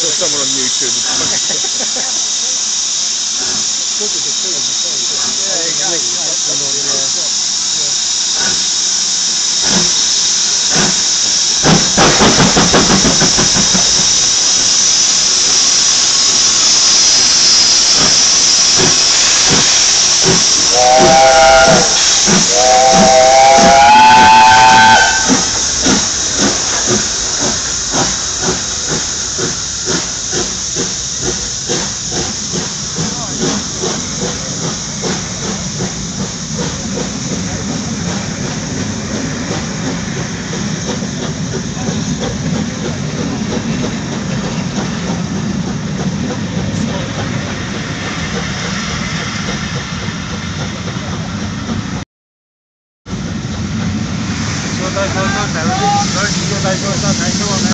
good. So the, so the traveling, 带车上载着，赶紧就带车上台去我们。